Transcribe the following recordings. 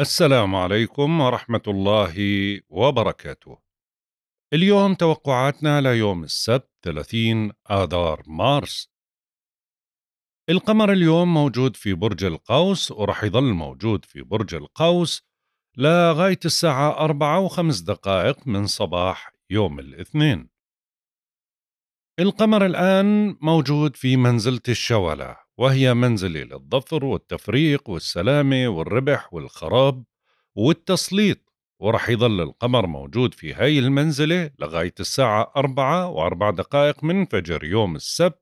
السلام عليكم ورحمة الله وبركاته. اليوم توقعاتنا ليوم السبت 30 آذار مارس. القمر اليوم موجود في برج القوس ورح يظل موجود في برج القوس لغاية الساعة أربعة وخمس دقائق من صباح يوم الاثنين. القمر الآن موجود في منزلة الشولة وهي منزلة للظفر والتفريق والسلامة والربح والخراب والتسليط ورح يظل القمر موجود في هاي المنزلة لغاية الساعة أربعة وأربع دقائق من فجر يوم السبت.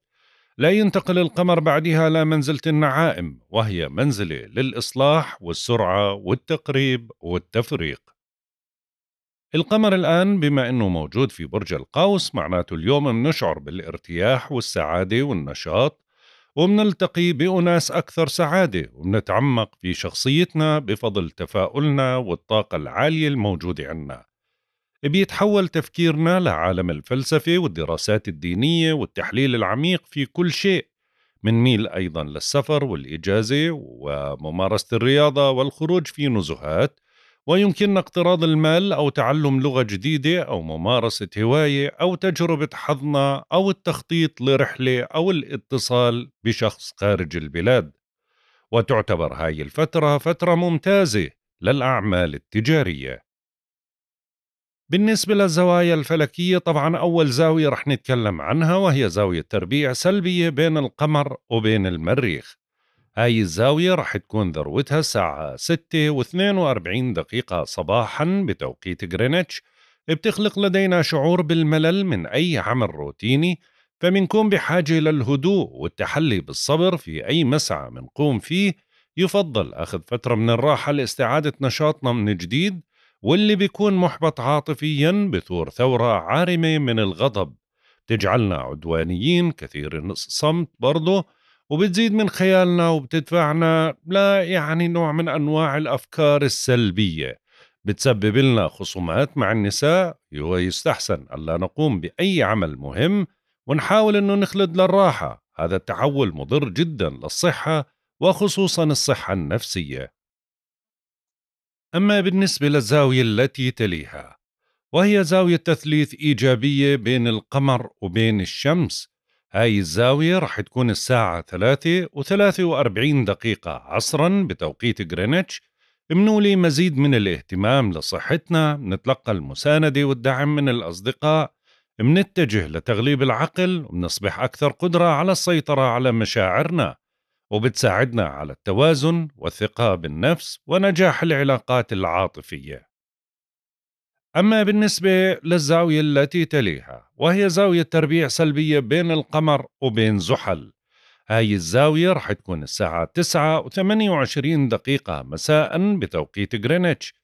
لا ينتقل القمر بعدها لمنزلة النعائم وهي منزلة للإصلاح والسرعة والتقريب والتفريق. القمر الآن بما أنه موجود في برج القوس معناته اليوم بنشعر بالارتياح والسعادة والنشاط ومنلتقي بأناس أكثر سعادة ومنتعمق في شخصيتنا بفضل تفاؤلنا والطاقة العالية الموجودة عنا. بيتحول تفكيرنا لعالم الفلسفة والدراسات الدينية والتحليل العميق في كل شيء منميل أيضا للسفر والإجازة وممارسة الرياضة والخروج في نزهات ويمكننا اقتراض المال أو تعلم لغة جديدة أو ممارسة هواية أو تجربة حظنا أو التخطيط لرحلة أو الاتصال بشخص خارج البلاد. وتعتبر هاي الفترة فترة ممتازة للأعمال التجارية. بالنسبة للزوايا الفلكية طبعا أول زاوية رح نتكلم عنها وهي زاوية تربيع سلبية بين القمر وبين المريخ. هاي الزاوية رح تكون ذروتها الساعة 6 و42 دقيقة صباحا بتوقيت غرينتش. بتخلق لدينا شعور بالملل من أي عمل روتيني فمنكون بحاجة للهدوء والتحلي بالصبر في أي مسعى منقوم فيه يفضل أخذ فترة من الراحة لاستعادة نشاطنا من جديد واللي بيكون محبط عاطفيا بثور ثورة عارمة من الغضب. تجعلنا عدوانيين كثير الصمت برضه وبتزيد من خيالنا وبتدفعنا لا يعني نوع من أنواع الأفكار السلبية. بتسبب لنا خصومات مع النساء ويستحسن ألا نقوم بأي عمل مهم ونحاول أنه نخلد للراحة. هذا التحول مضر جدا للصحة وخصوصا الصحة النفسية. أما بالنسبة للزاوية التي تليها وهي زاوية تثليث إيجابية بين القمر وبين الشمس هاي الزاوية رح تكون الساعة ثلاثة وثلاثة وأربعين دقيقة عصرا بتوقيت غرينتش منولي مزيد من الاهتمام لصحتنا نتلقى المساندة والدعم من الأصدقاء منتجه لتغليب العقل ومنصبح أكثر قدرة على السيطرة على مشاعرنا وبتساعدنا على التوازن والثقة بالنفس ونجاح العلاقات العاطفية. أما بالنسبة للزاوية التي تليها وهي زاوية تربيع سلبية بين القمر وبين زحل. هاي الزاوية رح تكون الساعة 9 و28 دقيقة مساء بتوقيت غرينتش.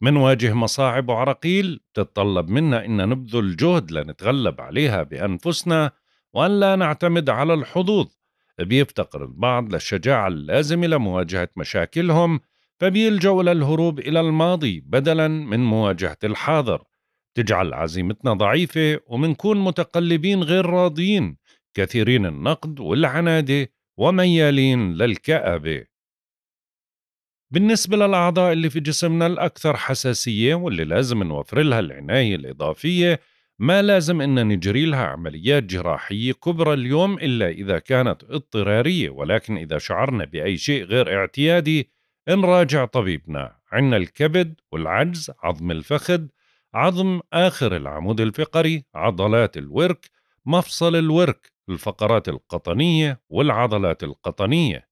منواجه مصاعب وعراقيل تتطلب منا إن نبذل جهد لنتغلب عليها بأنفسنا وأن لا نعتمد على الحظوظ. بيفتقر البعض للشجاعة اللازمة لمواجهة مشاكلهم فبيلجأوا للهروب إلى الماضي بدلا من مواجهة الحاضر. تجعل عزيمتنا ضعيفة ومنكون متقلبين غير راضيين كثيرين النقد والعنادة وميالين للكآبة. بالنسبة للأعضاء اللي في جسمنا الأكثر حساسية واللي لازم نوفر لها العناية الإضافية ما لازم إن نجري لها عمليات جراحية كبرى اليوم إلا إذا كانت اضطرارية ولكن إذا شعرنا بأي شيء غير اعتيادي نراجع طبيبنا. عنا الكبد والعجز عظم الفخذ عظم آخر العمود الفقري عضلات الورك مفصل الورك الفقرات القطنية والعضلات القطنية.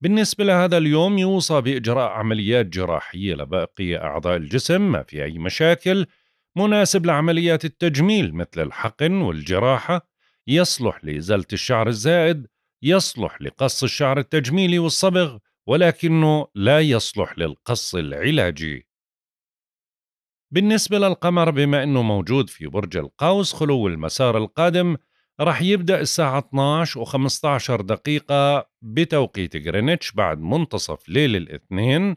بالنسبة لهذا اليوم يوصى بإجراء عمليات جراحية لباقي أعضاء الجسم ما في أي مشاكل. مناسب لعمليات التجميل مثل الحقن والجراحة. يصلح لإزالة الشعر الزائد يصلح لقص الشعر التجميلي والصبغ. ولكنه لا يصلح للقص العلاجي. بالنسبة للقمر بما أنه موجود في برج القوس خلو المسار القادم رح يبدأ الساعة 12 و15 دقيقة بتوقيت غرينتش بعد منتصف ليل الاثنين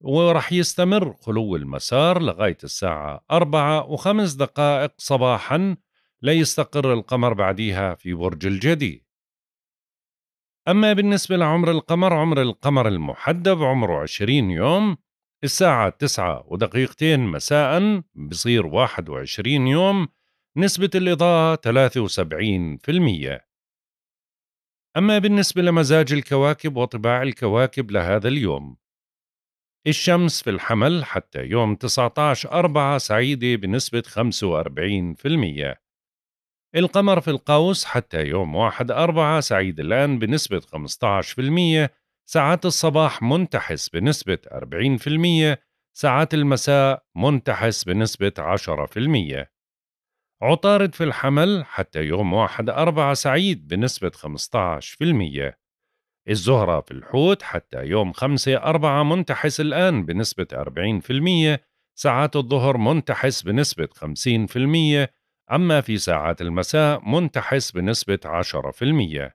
ورح يستمر خلو المسار لغاية الساعة 4 وخمس دقائق صباحا ليستقر القمر بعديها في برج الجدي أما بالنسبة لعمر القمر عمر القمر المحدب عمره 20 يوم الساعة 9 ودقيقتين مساء بصير 21 يوم نسبة الإضاءة 73% أما بالنسبة لمزاج الكواكب وطباع الكواكب لهذا اليوم الشمس في الحمل حتى يوم 19 أربعة سعيدة بنسبة 45% القمر في القوس حتى يوم 1 أربعة سعيد الآن بنسبة 15% ساعات الصباح منتحس بنسبة 40% ساعات المساء منتحس بنسبة 10% عطارد في الحمل حتى يوم 1 أربعة سعيد بنسبة 15% الزهرة في الحوت حتى يوم 5 أربعة منتحس الآن بنسبة 40% ساعات الظهر منتحس بنسبة 50% أما في ساعات المساء منتحس بنسبة 10%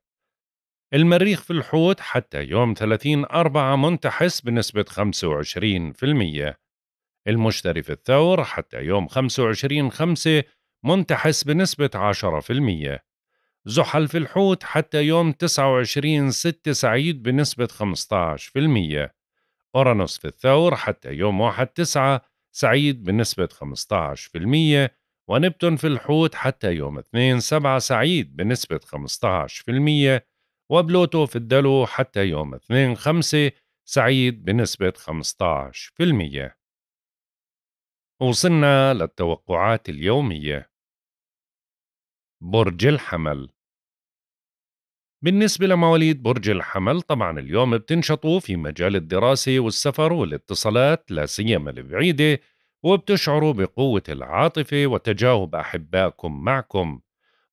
المريخ في الحوت حتى يوم 30 أربعة منتحس بنسبة 25% المشتري في الثور حتى يوم 25 خمسة منتحس بنسبة 10% زحل في الحوت حتى يوم 29 ستة سعيد بنسبة 15% أورانوس في الثور حتى يوم 1 تسعة سعيد بنسبة 15% ونبتون في الحوت حتى يوم 2 سبعة سعيد بنسبة 15% وبلوتو في الدلو حتى يوم 2 5 سعيد بنسبة 15% وصلنا للتوقعات اليومية. برج الحمل. بالنسبة لمواليد برج الحمل طبعا اليوم بتنشطوا في مجال الدراسة والسفر والاتصالات لا سيما البعيدة وبتشعروا بقوة العاطفة وتجاوب أحبائكم معكم.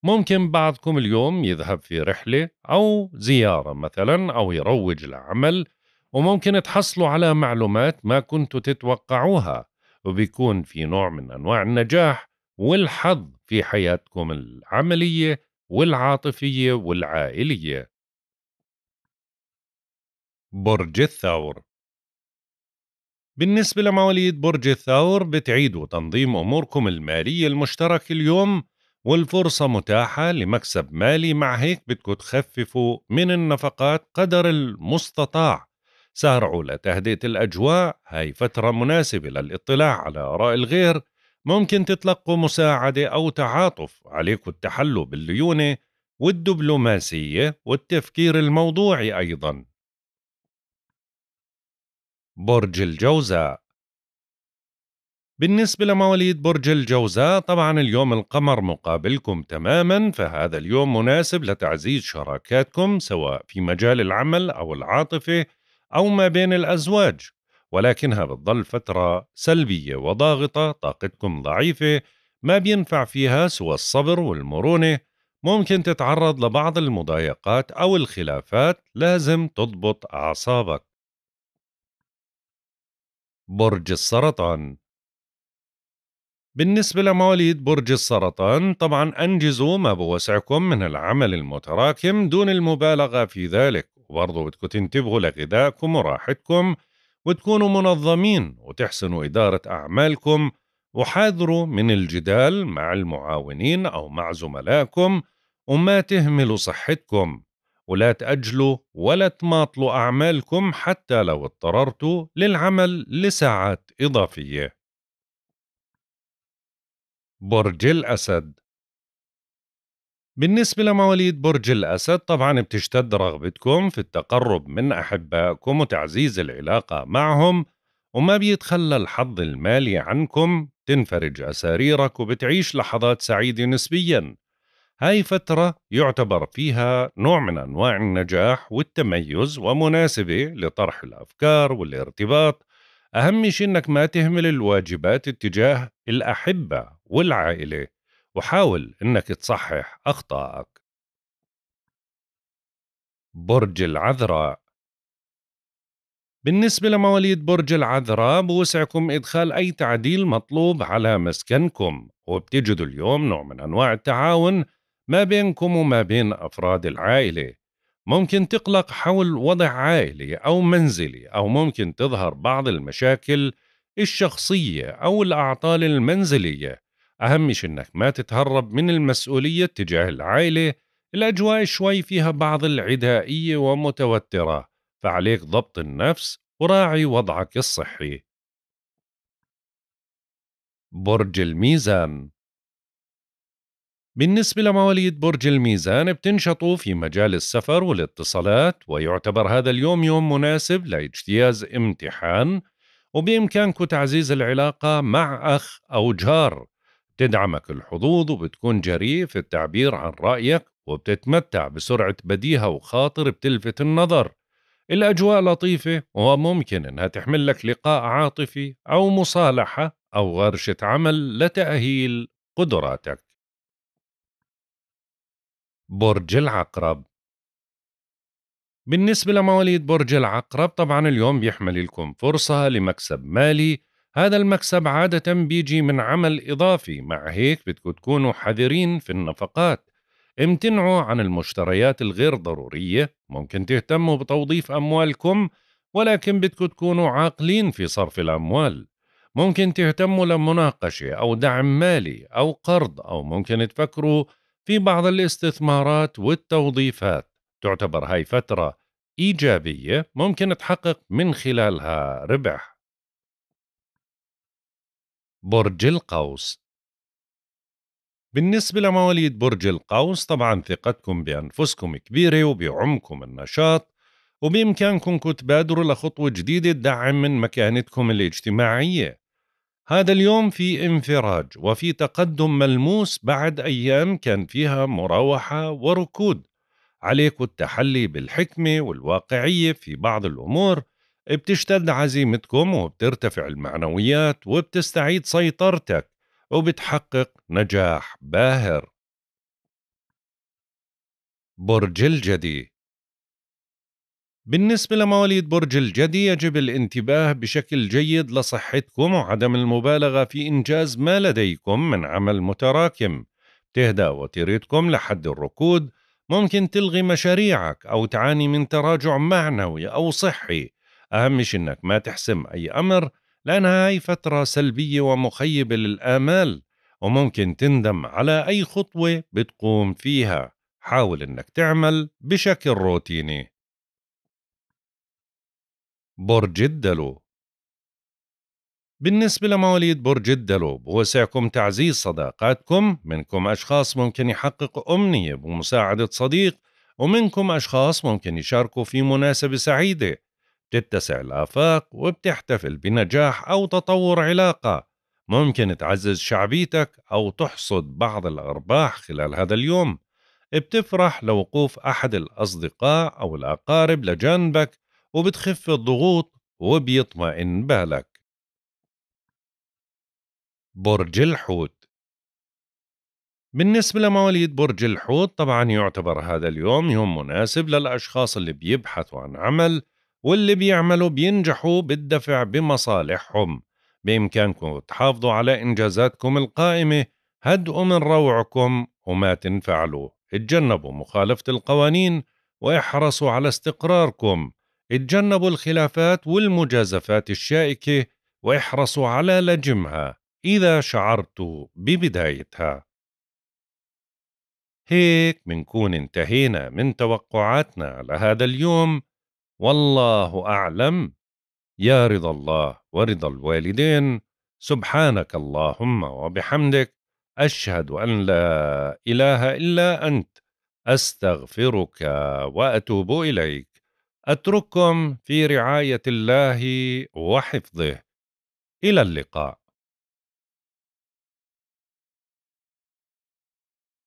ممكن بعضكم اليوم يذهب في رحلة أو زيارة مثلا أو يروج لعمل وممكن تحصلوا على معلومات ما كنتوا تتوقعوها وبيكون في نوع من أنواع النجاح والحظ في حياتكم العملية والعاطفية والعائلية. برج الثور بالنسبة لمواليد برج الثور بتعيدوا تنظيم أموركم المالية المشترك اليوم والفرصة متاحة لمكسب مالي مع هيك بدكم تخففوا من النفقات قدر المستطاع. سارعوا لتهدئة الأجواء هاي فترة مناسبة للاطلاع على آراء الغير. ممكن تتلقوا مساعدة أو تعاطف عليكم التحلو بالليونة والدبلوماسية والتفكير الموضوعي أيضا. برج الجوزاء. بالنسبة لمواليد برج الجوزاء طبعا اليوم القمر مقابلكم تماما فهذا اليوم مناسب لتعزيز شراكاتكم سواء في مجال العمل أو العاطفة أو ما بين الأزواج. ولكنها بتظل فترة سلبية وضاغطة طاقتكم ضعيفة ما بينفع فيها سوى الصبر والمرونة. ممكن تتعرض لبعض المضايقات أو الخلافات لازم تضبط أعصابك. برج السرطان. بالنسبة لمواليد برج السرطان طبعا أنجزوا ما بوسعكم من العمل المتراكم دون المبالغة في ذلك. وبرضو بدكم تنتبهوا لغذائكم وراحتكم وتكونوا منظمين وتحسنوا إدارة أعمالكم وحاذروا من الجدال مع المعاونين أو مع زملائكم وما تهملوا صحتكم. ولا تأجلوا ولا تماطلوا أعمالكم حتى لو اضطررتوا للعمل لساعات إضافية. برج الأسد. بالنسبة لمواليد برج الأسد طبعا بتشتد رغبتكم في التقرب من أحبائكم وتعزيز العلاقة معهم وما بيتخلى الحظ المالي عنكم تنفرج أساريرك وبتعيش لحظات سعيدة نسبيا. هاي فترة يعتبر فيها نوع من أنواع النجاح والتميز ومناسبة لطرح الأفكار والارتباط. أهم شيء إنك ما تهمل الواجبات اتجاه الأحبة والعائلة وحاول إنك تصحح أخطائك. برج العذراء. بالنسبة لمواليد برج العذراء بوسعكم إدخال أي تعديل مطلوب على مسكنكم وبتجدوا اليوم نوع من أنواع التعاون ما بينكم وما بين أفراد العائلة. ممكن تقلق حول وضع عائلي أو منزلي أو ممكن تظهر بعض المشاكل الشخصية أو الأعطال المنزلية. أهم شيء إنك ما تتهرب من المسؤولية تجاه العائلة. الأجواء شوي فيها بعض العدائية ومتوترة. فعليك ضبط النفس وراعي وضعك الصحي. برج الميزان بالنسبة لمواليد برج الميزان بتنشطوا في مجال السفر والاتصالات ويعتبر هذا اليوم يوم مناسب لاجتياز امتحان وبإمكانكم تعزيز العلاقة مع أخ أو جار. تدعمك الحظوظ وبتكون جريء في التعبير عن رأيك وبتتمتع بسرعة بديهة وخاطر بتلفت النظر. الأجواء لطيفة وممكن إنها تحمل لك لقاء عاطفي أو مصالحة أو ورشة عمل لتأهيل قدراتك. برج العقرب. بالنسبة لمواليد برج العقرب طبعا اليوم بيحمل لكم فرصة لمكسب مالي. هذا المكسب عادة بيجي من عمل إضافي. مع هيك بدكم تكونوا حذرين في النفقات. امتنعوا عن المشتريات الغير ضرورية. ممكن تهتموا بتوظيف أموالكم ولكن بدكم تكونوا عاقلين في صرف الأموال. ممكن تهتموا لمناقشة أو دعم مالي أو قرض أو ممكن تفكروا في بعض الاستثمارات والتوظيفات. تعتبر هاي فترة إيجابية ممكن تحقق من خلالها ربح. برج القوس. بالنسبة لمواليد برج القوس طبعا ثقتكم بأنفسكم كبيرة وبعمكم النشاط وبإمكانكم تبادروا لخطوة جديدة تدعم من مكانتكم الاجتماعية. هذا اليوم في انفراج وفي تقدم ملموس بعد أيام كان فيها مراوحة وركود. عليكم التحلي بالحكمة والواقعية في بعض الأمور. بتشتد عزيمتكم وبترتفع المعنويات وبتستعيد سيطرتك وبتحقق نجاح باهر. برج الجدي بالنسبة لمواليد برج الجدي يجب الانتباه بشكل جيد لصحتكم وعدم المبالغة في إنجاز ما لديكم من عمل متراكم. تهدأ وتيرتكم لحد الركود. ممكن تلغي مشاريعك أو تعاني من تراجع معنوي أو صحي. أهم شيء إنك ما تحسم أي أمر لأن هاي فترة سلبية ومخيبة للآمال وممكن تندم على أي خطوة بتقوم فيها. حاول إنك تعمل بشكل روتيني. برج الدلو بالنسبة لمواليد برج الدلو بوسعكم تعزيز صداقاتكم منكم أشخاص ممكن يحققوا أمنية بمساعدة صديق ومنكم أشخاص ممكن يشاركوا في مناسبة سعيدة. بتتسع الآفاق وبتحتفل بنجاح أو تطور علاقة. ممكن تعزز شعبيتك أو تحصد بعض الأرباح خلال هذا اليوم. بتفرح لوقوف أحد الأصدقاء أو الأقارب لجانبك وبتخف الضغوط وبيطمئن بالك. برج الحوت. بالنسبة لمواليد برج الحوت طبعا يعتبر هذا اليوم يوم مناسب للأشخاص اللي بيبحثوا عن عمل واللي بيعملوا بينجحوا بالدفع بمصالحهم. بإمكانكم تحافظوا على إنجازاتكم القائمة هدئوا من روعكم وما تنفعلوا. اتجنبوا مخالفة القوانين وإحرصوا على استقراركم. اتجنبوا الخلافات والمجازفات الشائكة وإحرصوا على لجمها إذا شعرت ببدايتها. هيك منكون انتهينا من توقعاتنا لهذا اليوم. والله أعلم. يا رضا الله ورضا الوالدين. سبحانك اللهم وبحمدك. أشهد أن لا إله إلا أنت. أستغفرك وأتوب إليك. أترككم في رعاية الله وحفظه. إلى اللقاء.